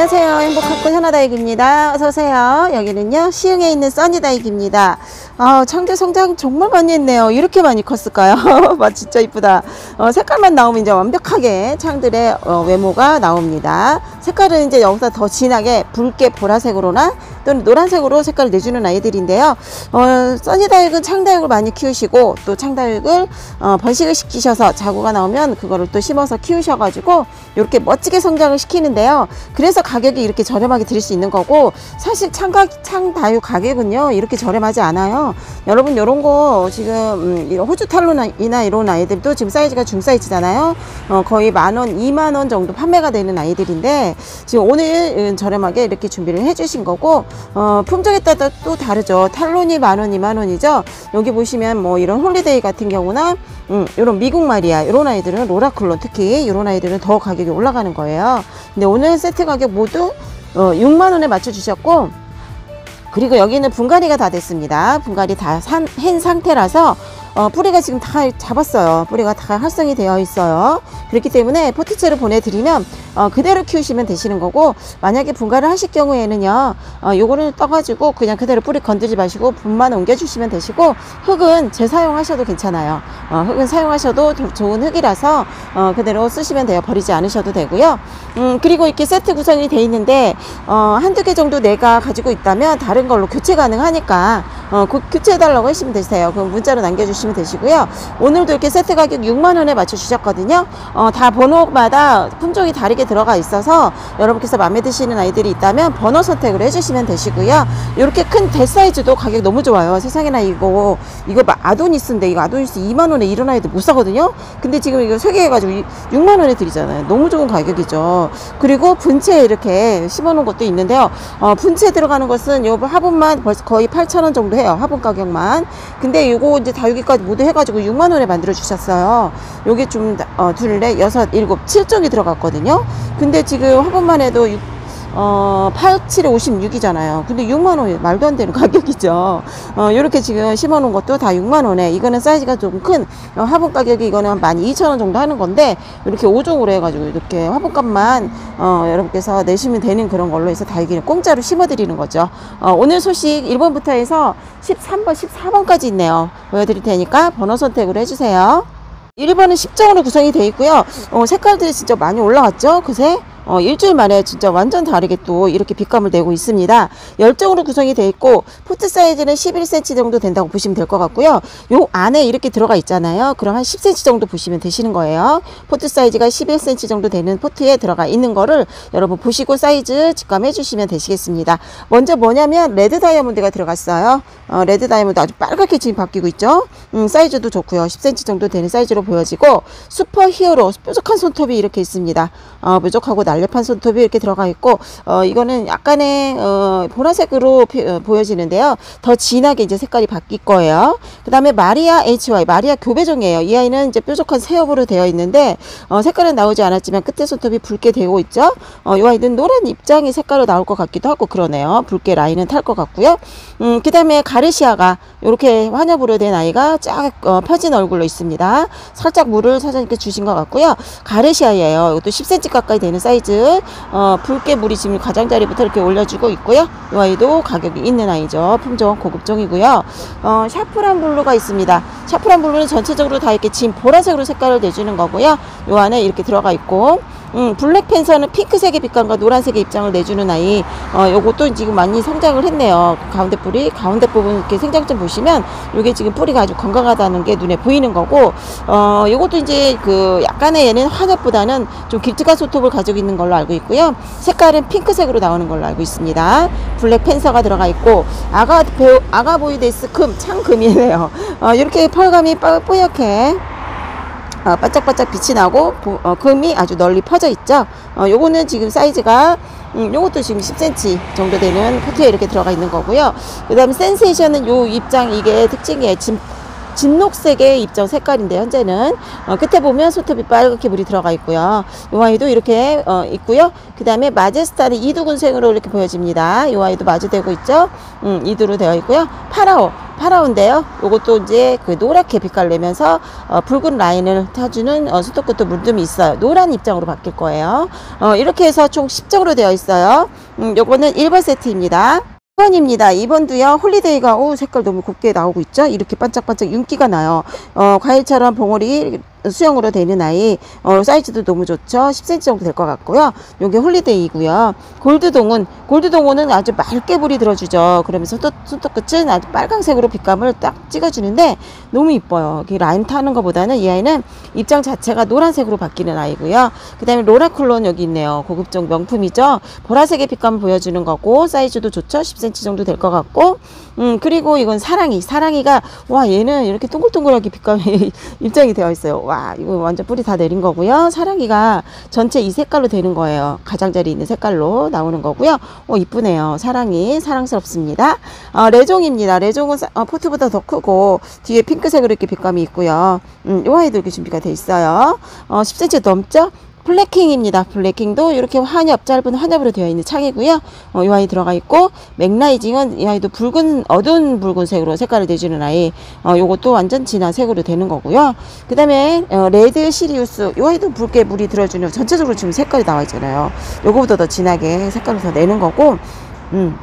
안녕하세요. 행복학군 현아다육입니다. 어서오세요. 여기는요, 시흥에 있는 써니다육입니다. 아, 창대 성장 정말 많이 했네요. 이렇게 많이 컸을까요? 맛 진짜 이쁘다. 어, 색깔만 나오면 이제 완벽하게 창들의 어, 외모가 나옵니다. 색깔은 이제 여기서 더 진하게 붉게 보라색으로나 또는 노란색으로 색깔을 내주는 아이들인데요. 어, 써니다육은 창다육을 많이 키우시고 또 창다육을 어, 번식을 시키셔서 자구가 나오면 그거를 또 심어서 키우셔가지고 이렇게 멋지게 성장을 시키는데요. 그래서 가격이 이렇게 저렴하게 드릴 수 있는 거고 사실 창가, 창다육 가격은요 이렇게 저렴하지 않아요. 여러분 이런 거 지금 음, 호주 탈론이나 이런 아이들도 지금 사이즈가 중 사이즈잖아요. 어, 거의 만 원, 이만 원 정도 판매가 되는 아이들인데 지금 오늘 저렴하게 이렇게 준비를 해주신 거고 어, 품종에 따라 또 다르죠. 탈론이 만 원, 이만 원이죠. 여기 보시면 뭐 이런 홀리데이 같은 경우나 음, 이런 미국 마리아 이런 아이들은 로라클론 특히 이런 아이들은 더 가격이 올라가는 거예요. 근데 오늘 세트 가격 모두 어, 6만 원에 맞춰 주셨고 그리고 여기는 분갈이가 다 됐습니다. 분갈이 다 한 상태라서 어, 뿌리가 지금 다 잡았어요. 뿌리가 다 활성이 되어 있어요. 그렇기 때문에 포트채를 보내드리면 어, 그대로 키우시면 되시는 거고 만약에 분갈을 하실 경우에는요 어, 요거를 떠가지고 그냥 그대로 뿌리 건드리지 마시고 분만 옮겨주시면 되시고 흙은 재사용하셔도 괜찮아요. 어, 흙은 사용하셔도 좋은 흙이라서 어, 그대로 쓰시면 돼요. 버리지 않으셔도 되고요. 음, 그리고 이렇게 세트 구성이 돼 있는데 어, 한두 개 정도 내가 가지고 있다면 다른 걸로 교체 가능하니까 어, 그 교체해달라고 하시면 되세요. 그럼 문자로 남겨주시면 되시고요. 오늘도 이렇게 세트 가격 6만원에 맞춰 주셨거든요. 어, 다 번호마다 품종이 다르게 들어가 있어서 여러분께서 마음에 드시는 아이들이 있다면 번호 선택을 해주시면 되시고요. 이렇게 큰 대사이즈도 가격 너무 좋아요. 세상에나 이거, 이거 아도니스인데 이거 아도니스 2만원에 이런 아이들 못 사거든요. 근데 지금 이거 세개 해가지고 6만원에 드리잖아요. 너무 좋은 가격이죠. 그리고 분체 이렇게 심어놓은 것도 있는데요. 어, 분체 들어가는 것은 요 화분만 벌써 거의 8천원 정도 해요. 화분 가격만. 근데 이거 이제 다육이 까지 모두 해가지고 6만 원에 만들어 주셨어요. 요게 좀 어, 둘, 넷, 여섯, 일곱, 7종이 들어갔거든요. 근데 지금 화분만 해도 6, 어, 87에 56이잖아요. 근데 6만원, 말도 안 되는 가격이죠. 어, 요렇게 지금 심어 놓은 것도 다 6만원에, 이거는 사이즈가 좀 큰, 어, 화분 가격이 이거는 한 12,000원 정도 하는 건데, 이렇게 5종으로 해가지고, 이렇게 화분값만, 어, 여러분께서 내시면 되는 그런 걸로 해서 다육이를 공짜로 심어드리는 거죠. 어, 오늘 소식 1번부터 해서 13번, 14번까지 있네요. 보여드릴 테니까 번호 선택을 해주세요. 1번은 10종으로 구성이 되어 있고요. 어, 색깔들이 진짜 많이 올라왔죠? 그새? 어, 일주일 만에 진짜 완전 다르게 또 이렇게 빛감을 내고 있습니다. 열 종으로 구성이 되어 있고 포트 사이즈는 11cm 정도 된다고 보시면 될 것 같고요. 요 안에 이렇게 들어가 있잖아요. 그럼 한 10cm 정도 보시면 되시는 거예요. 포트 사이즈가 11cm 정도 되는 포트에 들어가 있는 거를 여러분 보시고 사이즈 직감해 주시면 되시겠습니다. 먼저 뭐냐면 레드 다이아몬드가 들어갔어요. 어, Red Diamond 아주 빨갛게 지금 바뀌고 있죠. 음, 사이즈도 좋고요. 10cm 정도 되는 사이즈로 보여지고 Super Hero 뾰족한 손톱이 이렇게 있습니다. 어, 뾰족하고 날 날렵한 손톱이 이렇게 들어가 있고 어, 이거는 약간의 어, 보라색으로 피, 어, 보여지는데요. 더 진하게 이제 색깔이 바뀔 거예요. 그 다음에 Maria HY Maria 교배종이에요. 이 아이는 이제 뾰족한 세엽으로 되어 있는데 어, 색깔은 나오지 않았지만 끝에 손톱이 붉게 되고 있죠. 어, 이 아이는 노란 입장이 색깔로 나올 것 같기도 하고 그러네요. 붉게 라인은 탈 것 같고요. 음, 그 다음에 가르시아가 이렇게 환엽으로 된 아이가 쫙 어, 펴진 얼굴로 있습니다. 살짝 물을 사장님께 주신 것 같고요. 가르시아예요. 이것도 10cm 가까이 되는 사이즈 사이즈 어, 붉게 물이 지금 가장자리부터 이렇게 올려주고 있고요. 이 아이도 가격이 있는 아이죠. 품종 고급종이고요. 어, Saffron Blue가 있습니다. Saffron Blue는 전체적으로 다 이렇게 진 보라색으로 색깔을 내주는 거고요. 이 아이 이렇게 들어가 있고 음, Black Panther는 핑크색의 빛감과 노란색의 입장을 내주는 아이. 어, 요것도 지금 많이 성장을 했네요. 가운데 뿌리, 가운데 부분 이렇게 생장점 보시면 요게 지금 뿌리가 아주 건강하다는 게 눈에 보이는 거고, 어, 요것도 이제 그 약간의 얘는 화엽보다는 좀 길쭉한 소톱을 가지고 있는 걸로 알고 있고요. 색깔은 핑크색으로 나오는 걸로 알고 있습니다. 블랙 팬서가 들어가 있고, 아가, 아가보이데스 금, 참금이네요. 어, 이렇게 펄감이 뽀얗게 어, 반짝반짝 빛이 나고 어, 금이 아주 널리 퍼져 있죠. 어, 요거는 지금 사이즈가 음, 요것도 지금 10cm 정도 되는 포트에 이렇게 들어가 있는 거고요. 그 다음에 센세이션은 요 입장 이게 특징이에요. 진, 진녹색의 입장 색깔인데 현재는 어, 끝에 보면 소톱이 빨갛게 물이 들어가 있고요. 요 아이도 이렇게 어, 있고요. 그 다음에 마제스타는 이두근색으로 이렇게 보여집니다. 요 아이도 마주되고 있죠. 음, 이두로 되어 있고요. 파라오 파라오인데요. 요것도 이제 그 노랗게 빛깔 내면서 어, 붉은 라인을 타주는 어, 손톱끝도 물듬이 있어요. 노란 입장으로 바뀔 거예요. 어, 이렇게 해서 총 10종으로 되어 있어요. 음, 요거는 1번 세트입니다. 2번입니다. 2번도요, Holiday가, 오, 색깔 너무 곱게 나오고 있죠? 이렇게 반짝반짝 윤기가 나요. 어, 과일처럼 봉오리 수형으로 되는 아이, 어, 사이즈도 너무 좋죠? 10cm 정도 될 것 같고요. 요게 Holiday고요. 골드동은, 골드동은 아주 맑게 물이 들어주죠. 그러면서 손톱, 손톱 끝은 아주 빨강색으로 빛감을 딱 찍어주는데 너무 이뻐요. 라인 타는 것보다는 이 아이는 입장 자체가 노란색으로 바뀌는 아이고요. 그 다음에 로라쿨론 여기 있네요. 고급종 명품이죠. 보라색의 빛감을 보여주는 거고, 사이즈도 좋죠? 10cm 정도 될 것 같고, 음, 그리고 이건 사랑이. 사랑이가, 와, 얘는 이렇게 동글동글하게 빛감이 입장이 되어 있어요. 와, 이거 완전 뿌리 다 내린 거고요. 사랑이가 전체 이 색깔로 되는 거예요. 가장자리 있는 색깔로 나오는 거고요. 어, 이쁘네요. 사랑이. 사랑스럽습니다. 어, 레종입니다. 레종은 사- 어, 포트보다 더 크고, 뒤에 핑크색으로 이렇게 빛감이 있고요. 음, 요 아이도 이렇게 준비가 돼 있어요. 어, 10cm 넘죠? Black King입니다. Black King도 이렇게 환엽, 짧은 환엽으로 되어 있는 창이고요. 어, 이 아이 들어가 있고, 맥라이징은 이 아이도 붉은, 어두운 붉은색으로 색깔을 내주는 아이. 어, 요것도 완전 진한 색으로 되는 거고요. 그 다음에, 어, Red Sirius. 이 아이도 붉게 물이 들어주는, 전체적으로 지금 색깔이 나와 있잖아요. 요거보다 더 진하게 색깔을 더 내는 거고, 음.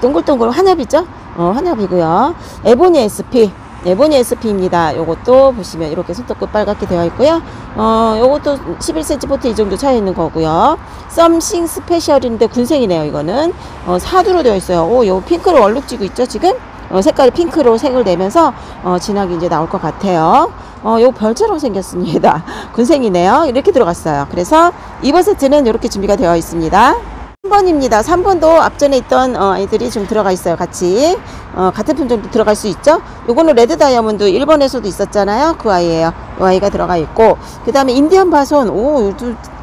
동글동글 환엽이죠? 어, 환엽이고요. Ebony SP. Ebony SP입니다. 요것도 보시면 이렇게 손톱끝 빨갛게 되어 있고요. 어, 요것도 11cm 포트 이 정도 차이 있는 거고요. Something Special인데 군생이네요, 이거는. 어, 사두로 되어 있어요. 오, 요 핑크로 얼룩지고 있죠, 지금? 어, 색깔이 핑크로 색을 내면서, 어, 진하게 이제 나올 것 같아요. 어, 요 별처럼 생겼습니다. 군생이네요. 이렇게 들어갔어요. 그래서 이번 세트는 이렇게 준비가 되어 있습니다. 3번입니다. 3번도 앞전에 있던 어, 아이들이 좀 들어가 있어요. 같이. 어, 같은 품종도 들어갈 수 있죠. 요거는 Red Diamond 1번에서도 있었잖아요. 그 아이예요. 이 아이가 들어가 있고. 그 다음에 인디언 바손. 오,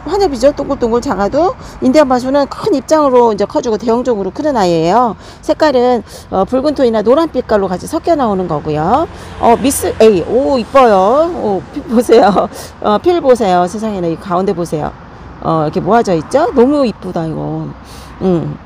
환엽이죠. 동글동글 작아도. 인디언 바손은 큰 입장으로 이제 커주고 대형종으로 크는 아이예요. 색깔은 어, 붉은 톤이나 노란 빛깔로 같이 섞여 나오는 거고요. 어, Miss A. 오, 이뻐요. 오, 펄 보세요. 어, 펄 보세요. 세상에나 이 가운데 보세요. 어, 이렇게 모아져 있죠? 너무 이쁘다, 이거. 음.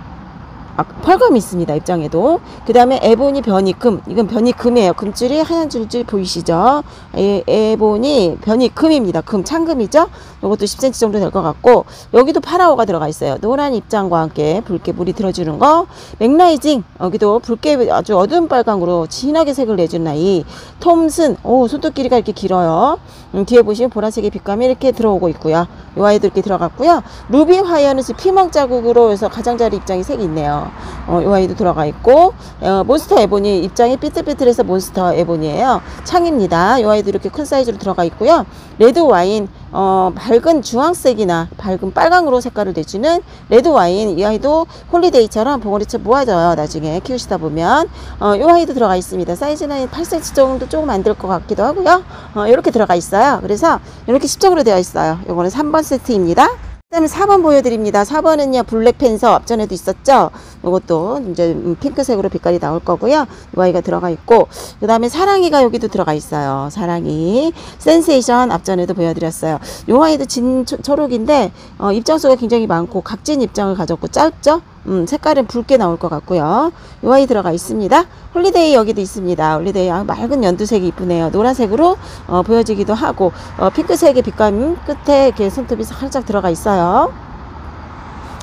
아, 펄감이 있습니다, 입장에도. 그 다음에 Ebony 변이금. 이건 변이금이에요. 금줄이 하얀 줄줄 보이시죠? 에, Ebony 변이금입니다. 금, 창금이죠? 이것도 10cm 정도 될 것 같고, 여기도 파라오가 들어가 있어요. 노란 입장과 함께 붉게 물이 들어주는 거. 맥라이징. 여기도 붉게 아주 어두운 빨강으로 진하게 색을 내주는 아이. Thompson. 오, 손톱 길이가 이렇게 길어요. 음, 뒤에 보시면 보라색의 빛감이 이렇게 들어오고 있고요. 이 아이도 이렇게 들어갔고요. Ruby Fire는 피멍 자국으로 해서 가장자리 입장이 색이 있네요. 어, 이 아이도 들어가 있고, 어, Monster Ebony 입장이 삐뚤삐뚤해서 Monster Ebony예요. 창입니다. 이 아이도 이렇게 큰 사이즈로 들어가 있고요. Red Wine, 어, 밝은 주황색이나 밝은 빨강으로 색깔을 내주는 Red Wine. 이 아이도 Holiday처럼 봉오리처럼 모아져요. 나중에 키우시다 보면. 어, 이 아이도 들어가 있습니다. 사이즈는 8cm 정도 조금 안 될 것 같기도 하고요. 어, 이렇게 들어가 있어요. 그래서 이렇게 10종으로 되어 있어요. 요거는 3번 세트입니다. 그 다음에 4번 보여드립니다. 4번은요, 블랙팬서 앞전에도 있었죠? 요것도 이제 음, 핑크색으로 빛깔이 나올 거고요. 이 아이가 들어가 있고, 그 다음에 사랑이가 여기도 들어가 있어요. 사랑이. 센세이션 앞전에도 보여드렸어요. 요 아이도 진 초- 초록인데, 어, 입장수가 굉장히 많고, 각진 입장을 가졌고, 짧죠? 음, 색깔은 붉게 나올 것 같고요. 요 아이 들어가 있습니다. Holiday 여기도 있습니다. Holiday 아, 맑은 연두색이 이쁘네요. 노란색으로 어, 보여지기도 하고 어, 핑크색의 빛감 끝에 이렇게 손톱이 살짝 들어가 있어요.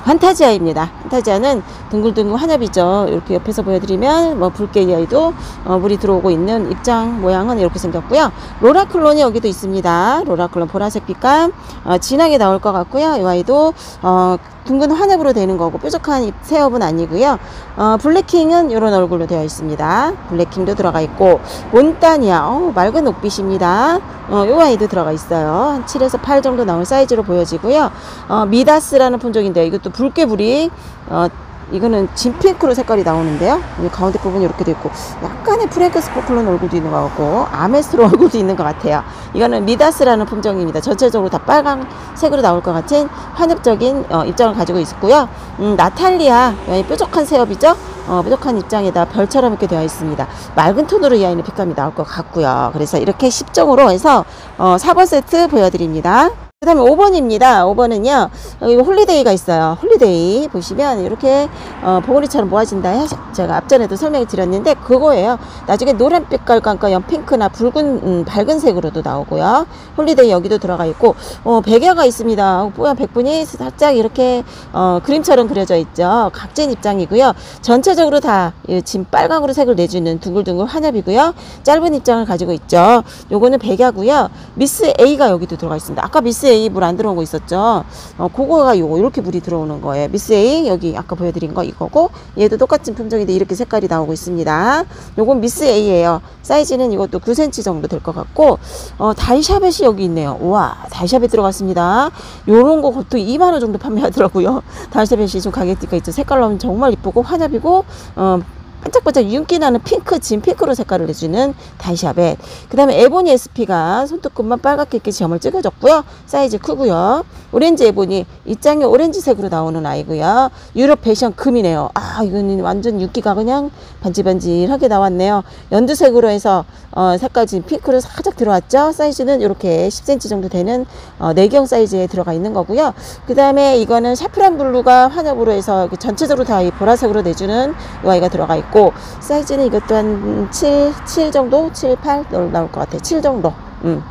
Fantasia입니다. Fantasia는 둥글둥글 환엽이죠. 이렇게 옆에서 보여드리면 뭐 붉게 이 아이도 어, 물이 들어오고 있는 입장 모양은 이렇게 생겼고요. 로라클론이 여기도 있습니다. 로라클론 보라색 빛감 어, 진하게 나올 것 같고요. 이 아이도 어, 둥근 환엽으로 되는 거고 뾰족한 잎 새엽은 아니고요. 어, 블랙킹은 이런 얼굴로 되어 있습니다. 블랙킹도 들어가 있고 몬타니아 어, 맑은 녹빛입니다. 어, 요 아이도 들어가 있어요. 한 7에서 8 정도 나올 사이즈로 보여지고요. 어, 미다스라는 품종인데 이것도 붉게 불이 어, 이거는 진핑크로 색깔이 나오는데요. 이 가운데 부분이 이렇게 돼 있고 약간의 프랭크 스포클론 얼굴도 있는 것 같고 아메스로 얼굴도 있는 것 같아요. 이거는 미다스라는 품종입니다. 전체적으로 다 빨간색으로 나올 것 같은 환엽적인 어, 입장을 가지고 있고요. 음, 나탈리아 이 뾰족한 세엽이죠. 어, 뾰족한 입장에다 별처럼 이렇게 되어 있습니다. 맑은 톤으로 이 아이는 빛감이 나올 것 같고요. 그래서 이렇게 10종으로 해서 어, 4번 세트 보여드립니다. 그 다음에 5번입니다. 5번은요, 여기 Holiday가 있어요. Holiday 보시면 이렇게 어, 봉우리처럼 모아진다. 해- 제가 앞전에도 설명을 드렸는데 그거예요. 나중에 노란 빛깔과 연 핑크나 붉은 음, 밝은 색으로도 나오고요. Holiday 여기도 들어가 있고 어, 백야가 있습니다. 뽀얀 백분이 살짝 이렇게 어, 그림처럼 그려져 있죠. 각진 입장이고요. 전체적으로 다 이, 지금 빨강으로 색을 내주는 둥글둥글 환엽이고요. 짧은 입장을 가지고 있죠. 요거는 백야고요. Miss A가 여기도 들어가 있습니다. 아까 미스 물 안 들어온 거 있었죠. 어, 그거가 요거 이렇게 물이 들어오는 거예요. Miss A 여기 아까 보여드린 거 이거고 얘도 똑같은 품종인데 이렇게 색깔이 나오고 있습니다. 요건 Miss A예요. 사이즈는 이것도 9cm 정도 될 것 같고 어, 다이샤벳이 여기 있네요. 우와 다이샤벳 들어갔습니다. 요런 거 보통 2만 원 정도 판매하더라고요. 다이샤벳이 좀 가격대가 있죠. 색깔로 정말 이쁘고 환엽이고 어, 반짝반짝 윤기 나는 핑크 진 핑크로 색깔을 내주는 다이샤벳. 그 다음에 Ebony SP가 손톱끝만 빨갛게 이렇게 점을 찍어줬고요. 사이즈 크고요. 오렌지 에보니 잎장이 오렌지색으로 나오는 아이고요. 유럽 패션 금이네요. 아 이거는 완전 윤기가 그냥 반질반질하게 나왔네요. 연두색으로 해서 어, 색깔 진 핑크로 살짝 들어왔죠? 사이즈는 이렇게 10cm 정도 되는 어, 내경 사이즈에 들어가 있는 거고요. 그 다음에 이거는 샤프란 블루가 환엽으로 해서 전체적으로 다 이 보라색으로 내주는 이 아이가 들어가 있고 사이즈는 이것도 한 7, 7 정도? 7, 8 나올 것 같아요. 7 정도. 음.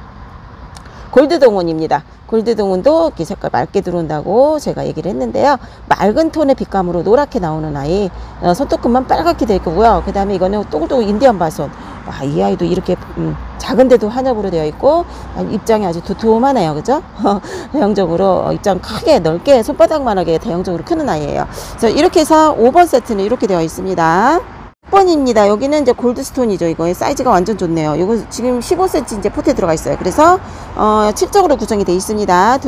골드 동원입니다. 골드동원도 이렇게 색깔 맑게 들어온다고 제가 얘기를 했는데요. 맑은 톤의 빛감으로 노랗게 나오는 아이. 어, 손톱끝만 빨갛게 될 거고요. 그 다음에 이거는 또글또글 인디언 바손. 와, 이 아이도 이렇게 음, 작은데도 한엽으로 되어 있고 아, 입장이 아주 두툼하네요. 그죠? 대형적으로 어, 입장 크게 넓게 손바닥만하게 대형적으로 크는 아이예요. 그래서 이렇게 해서 5번 세트는 이렇게 되어 있습니다. 6번입니다. 여기는 이제 골드스톤이죠. 이거 사이즈가 완전 좋네요. 이거 지금 15cm 이제 포트에 들어가 있어요. 그래서 어 7쪽으로 구성이 되어 있습니다.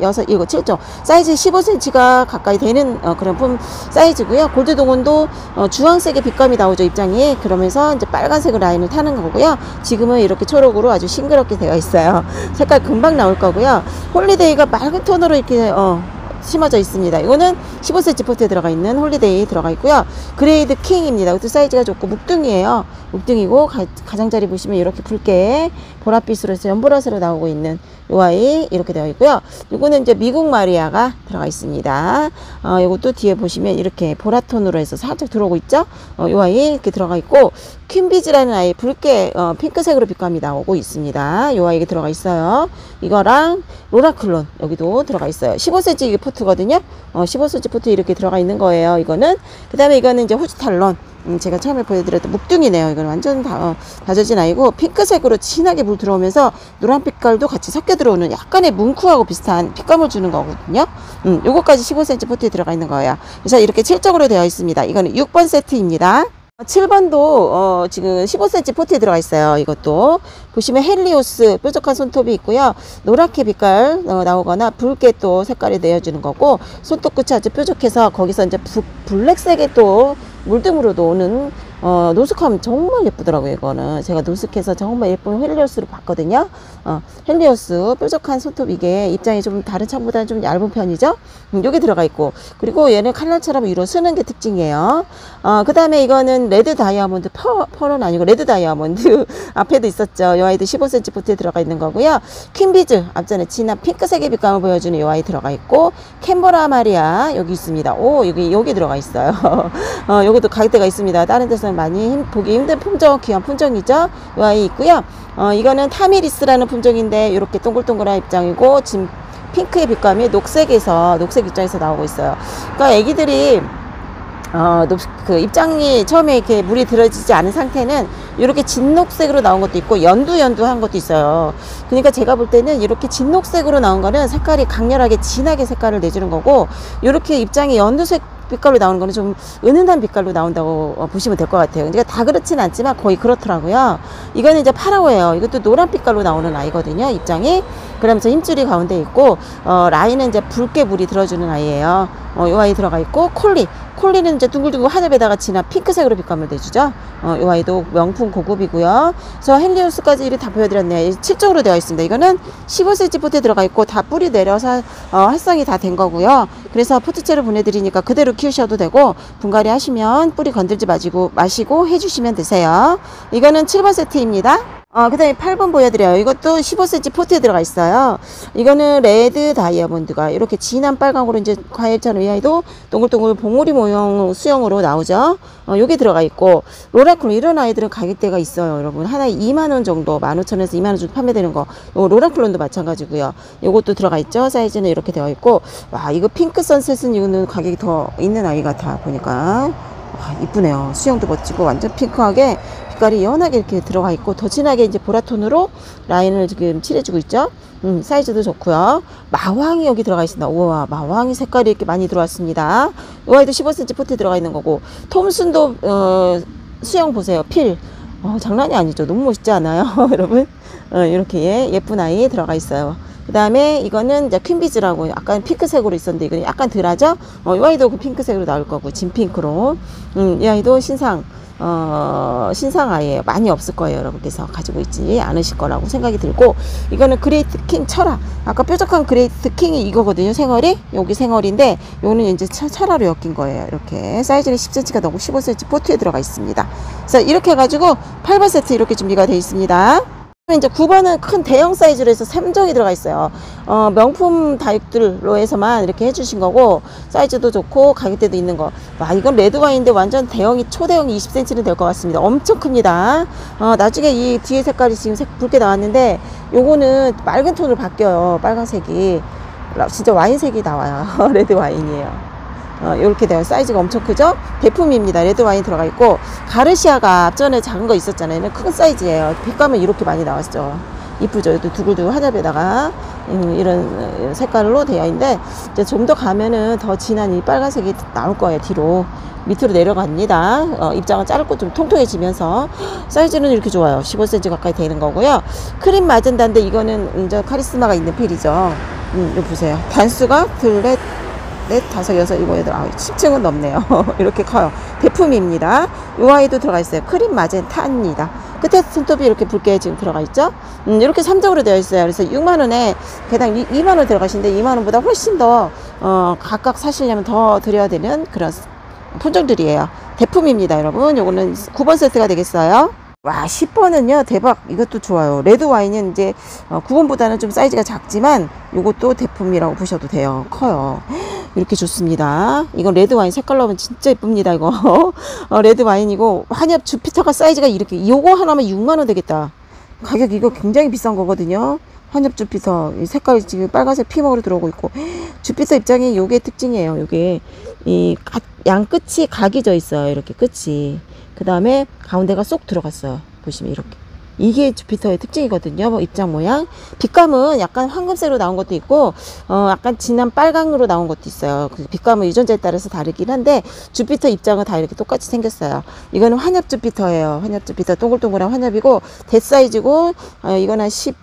여섯 이거 7쪽 사이즈 15cm가 가까이 되는 어, 그런 품 사이즈고요. 골드 동원도 어, 주황색의 빛감이 나오죠. 잎장이 그러면서 이제 빨간색을 라인을 타는 거고요. 지금은 이렇게 초록으로 아주 싱그럽게 되어 있어요. 색깔 금방 나올 거고요. 홀리데이가 맑은 톤으로 이렇게 어, 심어져 있습니다. 이거는 15cm 포트에 들어가 있는 홀리데이 들어가 있고요. 그레이트 킹입니다. 이것도 사이즈가 좋고 묵둥이에요. 묵둥이고 가, 가장자리 보시면 이렇게 붉게 보랏빛으로 해서 연보라색으로 나오고 있는 요 아이 이렇게 되어 있고요. 이거는 이제 미국 마리아가 들어가 있습니다. 어, 이것도 뒤에 보시면 이렇게 보라톤으로 해서 살짝 들어오고 있죠. 어, 요 아이 이렇게 들어가 있고 퀸비즈라는 아이 붉게 어, 핑크색으로 빛감이 나오고 있습니다. 요 아이가 들어가 있어요. 이거랑 로라클론 여기도 들어가 있어요. 15cm 이게 포트거든요. 어, 15cm 포트 이렇게 들어가 있는 거예요. 이거는 그 다음에 이거는 이제 호주 탈론. 음, 제가 처음에 보여드렸던 묵둥이네요. 이건 완전 다, 어, 다져진 아이고 핑크색으로 진하게 물 들어오면서 노란 빛깔도 같이 섞여 들어오는 약간의 뭉크하고 비슷한 빛감을 주는 거거든요. 음, 요거까지 15cm 포트에 들어가 있는 거예요. 그래서 이렇게 7쪽으로 되어 있습니다. 이거는 6번 세트입니다. 7번도 어, 지금 15cm 포트에 들어가 있어요. 이것도 보시면 헬리오스 뾰족한 손톱이 있고요. 노랗게 빛깔 어, 나오거나 붉게 또 색깔이 내어주는 거고 손톱 끝이 아주 뾰족해서 거기서 이제 부, 블랙색의 또 물듦으로도 오는 어, 노숙하면 정말 예쁘더라고요, 이거는. 제가 노숙해서 정말 예쁜 헬리오스를 봤거든요. 어, 헬리오스, 뾰족한 손톱 이게 잎장이 좀 다른 창보다는 좀 얇은 편이죠? 음, 요게 들어가 있고. 그리고 얘는 칼날처럼 위로 서는 게 특징이에요. 어, 그 다음에 이거는 레드 다이아몬드, 퍼, 펄은 아니고 레드 다이아몬드 앞에도 있었죠. 요 아이도 15cm 포트에 들어가 있는 거고요. 퀸비즈, 앞전에 진한 핑크색의 빛감을 보여주는 요 아이 들어가 있고, 캔버라 마리아, 여기 있습니다. 오, 여기, 여기 들어가 있어요. 어, 요것도 가격대가 있습니다. 다른 데서는 많이 힘- 보기 힘든 품종, 귀한 품종이죠. 요 아이 있고요. 어, 이거는 타미리스라는 품종인데, 이렇게 동글동글한 입장이고, 지금 핑크의 빛감이 녹색에서, 녹색 입장에서 나오고 있어요. 그러니까 애기들이 어, 녹- 그 입장이 처음에 이렇게 물이 들어지지 않은 상태는 이렇게 진녹색으로 나온 것도 있고 연두 연두한 것도 있어요. 그러니까 제가 볼 때는 이렇게 진녹색으로 나온 거는 색깔이 강렬하게 진하게 색깔을 내주는 거고 이렇게 입장이 연두색 빛깔로 나오는 거는 좀 은은한 빛깔로 나온다고 어, 보시면 될 것 같아요. 그러니까 다 그렇진 않지만 거의 그렇더라고요. 이거는 이제 파라오예요. 이것도 노란 빛깔로 나오는 아이거든요. 입장이. 그러면서 힘줄이 가운데 있고 어, 라인은 이제 붉게 물이 들어주는 아이예요. 어, 요 아이 들어가 있고 콜리. 콜리는 이제 둥글둥글 환엽에다가 진한 핑크색으로 빛감을 내주죠. 어, 요 아이도 명품 고급이고요. 저 헬리오스까지 이리 다 보여드렸네요. 7쪽으로 되어 있습니다. 이거는 15cm 포트에 들어가 있고 다 뿌리 내려서 어, 활성이 다 된 거고요. 그래서 포트째로 보내드리니까 그대로 키우셔도 되고 분갈이 하시면 뿌리 건들지 마시고 마시고 해주시면 되세요. 이거는 7번 세트입니다. 어, 그 다음에 8번 보여드려요. 이것도 15cm 포트에 들어가 있어요. 이거는 레드 다이아몬드가 이렇게 진한 빨강으로 이제 과일처럼 이 아이도 동글동글 봉우리 모형 수형으로 나오죠. 어, 요게 들어가 있고, 로라클론 이런 아이들은 가격대가 있어요. 여러분. 하나에 2만원 정도, 15,000원에서 2만원 정도 판매되는 거. 요 로라클론도 마찬가지고요. 요것도 들어가 있죠. 사이즈는 이렇게 되어 있고, 와, 이거 핑크 선셋은 이거는 가격이 더 있는 아이 같아. 보니까. 와, 이쁘네요. 수형도 멋지고 완전 핑크하게 빛깔이 연하게 이렇게 들어가 있고 더 진하게 이제 보라톤으로 라인을 지금 칠해주고 있죠. 음, 사이즈도 좋고요. 마왕이 여기 들어가 있습니다. 우와, 마왕이 색깔이 이렇게 많이 들어왔습니다. 이 아이도 15cm 포트에 들어가 있는 거고 톰슨도 어, 수영 보세요. 필. 어, 장난이 아니죠. 너무 멋있지 않아요, 여러분? 어, 이렇게 예 쁜 아이 들어가 있어요. 그 다음에 이거는 이제 퀸비즈라고 약간 핑크색으로 있었는데 이거 약간 덜하죠? 어, 이 아이도 그 핑크색으로 나올 거고 진핑크로 음, 이 아이도 신상 어, 신상 아이예요. 많이 없을 거예요, 여러분께서 가지고 있지 않으실 거라고 생각이 들고 이거는 그레이트 킹 철화. 아까 뾰족한 그레이트 킹이 이거거든요, 생얼이. 여기 생얼인데 요는 이제 철- 철화로 엮인 거예요. 이렇게 사이즈는 10cm가 넘고 15cm 포트에 들어가 있습니다. 그래서 이렇게 해가지고 8번 세트 이렇게 준비가 되어 있습니다. 이제 9번은 큰 대형 사이즈로 해서 3종이 들어가 있어요. 어, 명품 다육들로 해서만 이렇게 해주신 거고, 사이즈도 좋고, 가격대도 있는 거. 와, 이건 레드와인인데 완전 대형이, 초대형이 20cm는 될 것 같습니다. 엄청 큽니다. 어, 나중에 이 뒤에 색깔이 지금 색 붉게 나왔는데, 요거는 맑은 톤으로 바뀌어요. 빨간색이. 라- 진짜 와인색이 나와요. 레드 와인이에요. 어, 이렇게 돼요. 사이즈가 엄청 크죠? 대품입니다. 레드 와인 들어가 있고 가르시아가 앞전에 작은 거 있었잖아요. 얘는 큰 사이즈예요. 빛감은 이렇게 많이 나왔죠. 이쁘죠? 또 둥글둥글 환엽에다가 음, 이런 어, 색깔로 되어 있는데 이제 좀 더 가면은 더 진한 이 빨간색이 나올 거예요. 뒤로 밑으로 내려갑니다. 어, 입장은 짧고 좀 통통해지면서 사이즈는 이렇게 좋아요. 15cm 가까이 되는 거고요. 크림 마젠다인데 이거는 이제 카리스마가 있는 필이죠. 음, 이거 보세요. 단수가 둘 넷 넷, 다섯, 여섯, 일곱, 여덟, 아홉, 10층은 넘네요. 이렇게 커요. 대품입니다. 요 아이도 들어가 있어요. 크림 마젠타입니다. 끝에 손톱이 이렇게 붉게 지금 들어가 있죠? 음, 이렇게 3적으로 되어 있어요. 그래서 6만원에 개당 2만원 들어가시는데 2만원보다 훨씬 더, 어, 각각 사시려면 더 드려야 되는 그런 품종들이에요. 대품입니다, 여러분. 요거는 9번 세트가 되겠어요. 와, 10번은요, 대박. 이것도 좋아요. 레드 와인은 이제, 어, 9번보다는 좀 사이즈가 작지만, 요것도 대품이라고 보셔도 돼요. 커요. 이렇게 좋습니다. 이건 레드 와인 색깔로 하면 진짜 예쁩니다, 이거. 어, 레드 와인이고, 환엽 주피터가 사이즈가 이렇게, 요거 하나면 6만 원 되겠다. 가격 이거 굉장히 비싼 거거든요. 환엽 주피터. 이 색깔이 지금 빨간색 피멍으로 들어오고 있고. 주피터 잎장이 요게 특징이에요. 요게, 이, 가- 양 끝이 각이 져 있어요. 이렇게 끝이. 그 다음에 가운데가 쏙 들어갔어요. 보시면 이렇게. 이게 주피터의 특징이거든요. 뭐 잎장 모양. 빛감은 약간 황금색으로 나온 것도 있고, 어, 약간 진한 빨강으로 나온 것도 있어요. 그 빛감은 유전자에 따라서 다르긴 한데, 주피터 잎장은 다 이렇게 똑같이 생겼어요. 이거는 환엽 주피터예요. 환엽 주피터 동글동글한 환엽이고, 대사이즈고, 어, 이건 한 10,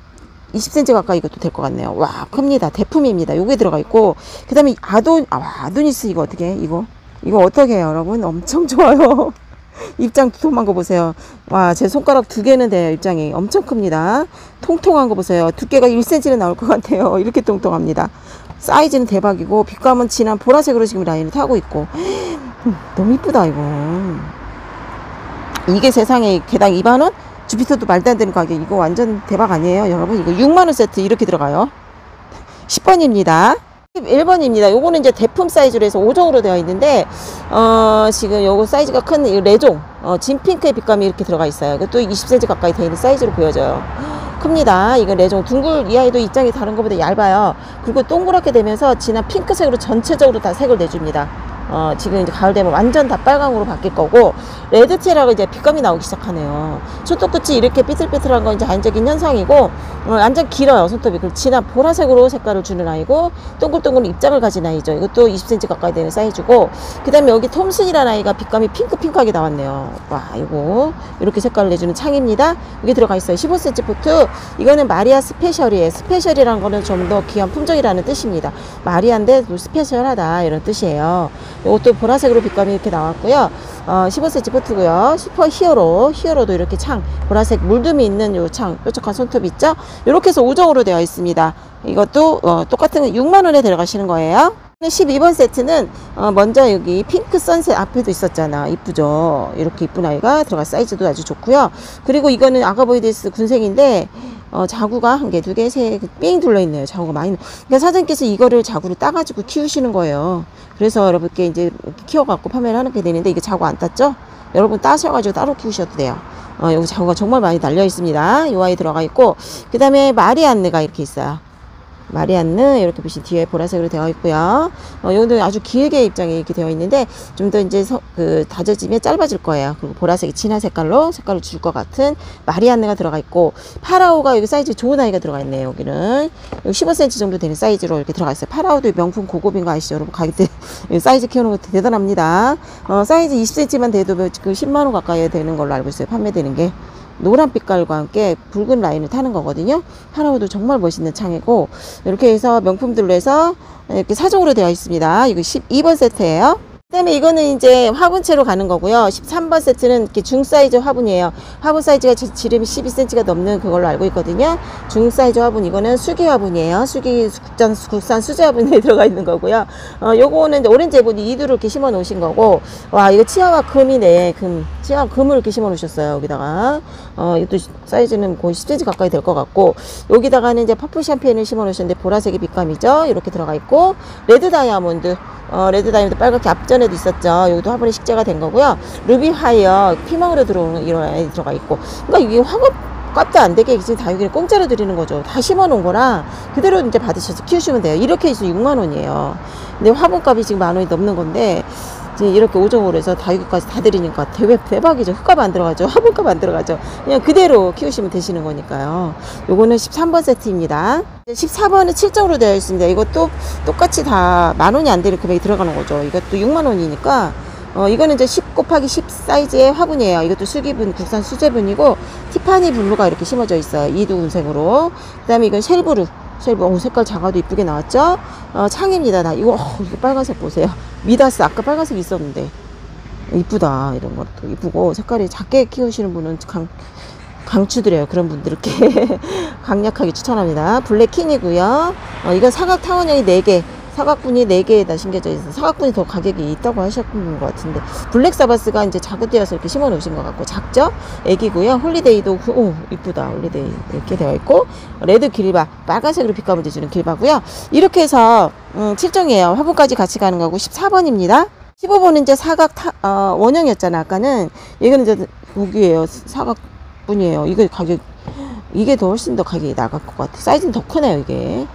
20cm 가까이 이것도 될 것 같네요. 와, 큽니다. 대품입니다. 요게 들어가 있고, 그 다음에 아돈, 아, 아도니스 이거 어떻게 해? 이거? 이거 어떻게 해요, 여러분? 엄청 좋아요. 입장 두툼한 거 보세요. 와, 제 손가락 두 개는 돼요, 입장이. 엄청 큽니다. 통통한 거 보세요. 두께가 1cm는 나올 것 같아요. 이렇게 통통합니다. 사이즈는 대박이고, 빛감은 진한 보라색으로 지금 라인을 타고 있고. 음, 너무 이쁘다, 이거. 이게 세상에 개당 2만원? 주피터도 말도 안 되는 가격. 이거 완전 대박 아니에요, 여러분? 이거 6만원 세트 이렇게 들어가요. 10번입니다. 1번입니다. 요거는 이제 대품 사이즈로 해서 5종으로 되어 있는데, 어, 지금 요거 사이즈가 큰이 레종, 어, 진핑크의 빛감이 이렇게 들어가 있어요. 이것도 20cm 가까이 되어 있는 사이즈로 보여져요. 큽니다. 이건 레종. 둥글, 이 아이도 입장이 다른 것보다 얇아요. 그리고 동그랗게 되면서 진한 핑크색으로 전체적으로 다 색을 내줍니다. 어, 지금 이제 가을 되면 완전 다 빨강으로 바뀔 거고, 레드티라고 이제 빛감이 나오기 시작하네요. 손톱 끝이 이렇게 삐뚤삐뚤한 건 이제 자연적인 현상이고, 어, 완전 길어요, 손톱이. 그 진한 보라색으로 색깔을 주는 아이고, 동글동글 잎장을 가진 아이죠. 이것도 20cm 가까이 되는 사이즈고, 그 다음에 여기 톰슨이라는 아이가 빛감이 핑크핑크하게 나왔네요. 와, 이거. 이렇게 색깔을 내주는 창입니다. 이게 들어가 있어요. 15cm 포트. 이거는 마리아 스페셜이에요. 스페셜이라는 거는 좀 더 귀한 품종이라는 뜻입니다. 마리아인데 또 스페셜하다. 이런 뜻이에요. 이것도 보라색으로 빛감이 이렇게 나왔고요. 어, 15cm 포트고요. Super Hero, Hero도 이렇게 창, 보라색 물듬이 있는 요 창, 뾰족한 손톱 있죠? 이렇게 해서 5종으로 되어 있습니다. 이것도 어, 똑같은 6만 원에 들어가시는 거예요. 12번 세트는 어, 먼저 여기 Pink Sunset 앞에도 있었잖아 이쁘죠 이렇게 이쁜 아이가 들어가 사이즈도 아주 좋고요 그리고 이거는 아가보이데스 군생인데 어, 자구가 한 개, 두 개, 세 개, 삥 둘러있네요. 자구가 많이. 그러니까 사장님께서 이거를 자구를 따가지고 키우시는 거예요. 그래서 여러분께 이제 키워갖고 판매를 하는 게 되는데 이게 자구 안 땄죠? 여러분 따셔가지고 따로 키우셔도 돼요. 어, 여기 자구가 정말 많이 달려 있습니다. 이 아이 들어가 있고, 그 다음에 마리안느가 이렇게 있어요. 마리안느 이렇게 빛이 뒤에 보라색으로 되어 있고요. 어, 요거는 아주 길게 입장이 이렇게 되어 있는데 좀 더 이제 서, 그 다져지면 짧아질 거예요. 그리고 보라색이 진한 색깔로 색깔을 줄 것 같은 마리안느가 들어가 있고 파라오가 여기 사이즈 좋은 아이가 들어가 있네요. 여기는 여기 15cm 정도 되는 사이즈로 이렇게 들어가 있어요. 파라오도 명품 고급인 거 아시죠? 여러분 가격대 사이즈 키우는 거 대단합니다. 어, 사이즈 20cm만 돼도 지금 10만 원 가까이 되는 걸로 알고 있어요. 판매되는 게. 노란 빛깔과 함께 붉은 라인을 타는 거거든요. 파라오도 정말 멋있는 창이고 이렇게 해서 명품들로 해서 이렇게 사종으로 되어 있습니다. 이거 12번 세트예요. 그다음에 이거는 이제 화분채로 가는 거고요. 13번 세트는 이렇게 중 사이즈 화분이에요. 화분 사이즈가 지- 지름이 12cm가 넘는 그걸로 알고 있거든요. 중 사이즈 화분 이거는 수기 화분이에요. 수기 국산 국산 수제 화분에 들어가 있는 거고요. 어 요거는 Orange Ebony 이두를 이렇게 심어 놓으신 거고 와 이거 치와와 금이네. 금 치와와 금을 이렇게 심어 놓으셨어요. 여기다가 어 이것도 사이즈는 거의 10cm 가까이 될 것 같고 여기다가는 이제 Purple Champagne을 심어 놓으셨는데 보라색이 빛감이죠. 이렇게 들어가 있고 Red Diamond 어, Red Diamond 빨갛게 앞전에도 있었죠. 여기도 화분에 식재가 된 거고요. 루비 하이어 피망으로 들어오는 이런 아이 들어가 있고. 그러니까 이게 화분 값도 안 되게 지금 다육이를 공짜로 드리는 거죠. 다 심어 놓은 거라 그대로 이제 받으셔서 키우시면 돼요. 이렇게 해서 6만 원이에요. 근데 화분값이 지금 만 원이 넘는 건데 이렇게 오종으로 해서 다육이까지 다 드리니까 대박이죠. 흙값 안 들어가죠. 화분값 안 들어가죠. 그냥 그대로 키우시면 되시는 거니까요. 요거는 13번 세트입니다. 14번은 7점으로 되어 있습니다. 이것도 똑같이 다 만 원이 안 되는 금액이 들어가는 거죠. 이것도 6만 원이니까 어, 이거는 이제 10 곱하기 10 사이즈의 화분이에요. 이것도 수기분, 국산 수제분이고, Tiffany Blue가 이렇게 심어져 있어요. 이두 군생으로. 그 다음에 이건 쉘브루. 쉘브, 오, 색깔 작아도 이쁘게 나왔죠? 어, 창입니다. 나 이거, 어, 이거 빨간색 보세요. 미다스, 아까 빨간색 있었는데. 이쁘다. 이런 것도 이쁘고, 색깔이 작게 키우시는 분은 강, 강추드려요. 그런 분들께. 강력하게 추천합니다. Black King이고요. 어, 이건 사각 타원형이 4개. 사각분이 4개에다 심겨져 있어서 사각분이 더 가격이 있다고 하셨던 것 같은데 Black Sabbath가 이제 자구 띠어서 이렇게 심어 놓으신 것 같고 작죠? 애기고요. Holiday도 그- 오 이쁘다. Holiday 이렇게 되어 있고 Red 길바 빨간색으로 빛감을 주는 길바고요. 이렇게 해서 음, 7종이에요. 화분까지 같이 가는 거고 14번입니다. 15번은 이제 사각 타, 어, 원형이었잖아. 아까는. 이거는 이제 무기예요. 사각분이에요. 이거 가격 이게 더 훨씬 더 가격이 나갈 것 같아. 사이즈는 더 크네요 이게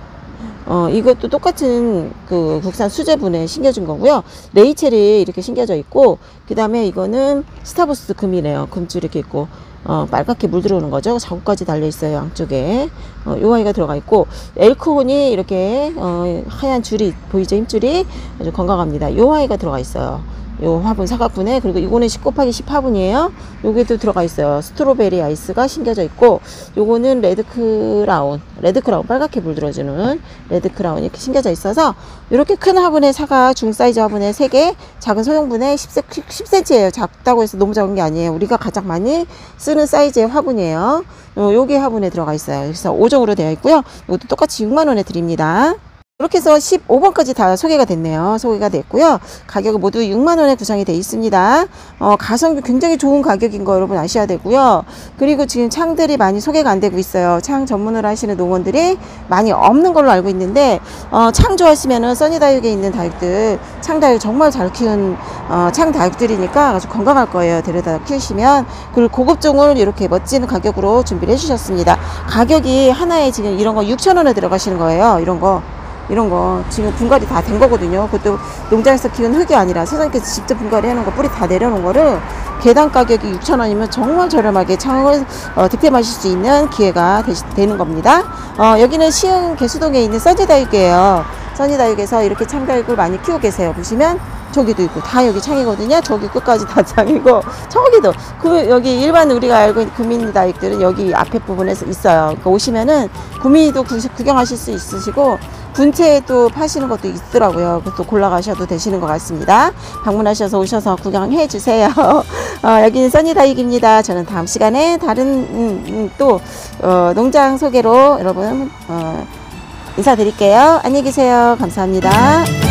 어, 이것도 똑같은 그 국산 수제분에 심겨진 거고요. 레이첼이 이렇게 심겨져 있고, 그 다음에 이거는 Starburst 금이네요. 금줄 이렇게 있고, 어, 빨갛게 물 들어오는 거죠. 자구까지 달려 있어요. 양쪽에. 어, 요 아이가 들어가 있고, Elkhorn이 이렇게, 어, 하얀 줄이, 보이죠? 힘줄이 아주 건강합니다. 요 아이가 들어가 있어요. 요 화분 사각분에 그리고 이거는 10 곱하기 10 화분이에요. 여기도 들어가 있어요. Strawberry Ice가 심겨져 있고 요거는 Red Crown, Red Crown 빨갛게 물들어주는 Red Crown 이렇게 심겨져 있어서 이렇게 큰 화분에 사각 중 사이즈 화분에 3개, 작은 소형분에 10, 10cm예요. 작다고 해서 너무 작은 게 아니에요. 우리가 가장 많이 쓰는 사이즈의 화분이에요. 요, 요게 화분에 들어가 있어요. 그래서 5종으로 되어 있고요. 이것도 똑같이 6만 원에 드립니다. 이렇게 해서 15번까지 다 소개가 됐네요. 소개가 됐고요. 가격은 모두 6만원에 구성이 되어 있습니다. 어, 가성비 굉장히 좋은 가격인 거 여러분 아셔야 되고요. 그리고 지금 창들이 많이 소개가 안 되고 있어요. 창 전문으로 하시는 농원들이 많이 없는 걸로 알고 있는데, 어, 창 좋아하시면은 써니다육에 있는 다육들, 창다육 정말 잘 키운, 어, 창 다육들이니까 아주 건강할 거예요. 데려다 키우시면. 그리고 고급종을 이렇게 멋진 가격으로 준비를 해주셨습니다. 가격이 하나에 지금 이런 거 6,000원에 들어가시는 거예요. 이런 거. 이런 거 지금 분갈이 다 된 거거든요. 그것도 농장에서 키운 흙이 아니라 사장님께서 직접 분갈이 해놓은 거 뿌리 다 내려놓은 거를 개당 가격이 6,000원이면 정말 저렴하게 창을 어, 득템하실 수 있는 기회가 되, 는 겁니다. 어, 여기는 시흥 개수동에 있는 써니다육이에요. 써니다육에서 이렇게 창다육을 많이 키우고 계세요. 보시면 저기도 있고 다 여기 창이거든요. 저기 끝까지 다 창이고 저기도 그 여기 일반 우리가 알고 있는 구민 다육들은 여기 앞에 부분에서 있어요. 그러니까 오시면은 구민이도 구, 구경하실 수 있으시고 분체도 파시는 것도 있더라고요. 그것도 골라가셔도 되시는 것 같습니다. 방문하셔서 오셔서 구경해 주세요. 어, 여기는 써니다육입니다. 저는 다음 시간에 다른 음, 음, 또 어, 농장 소개로 여러분 어, 인사드릴게요. 안녕히 계세요. 감사합니다.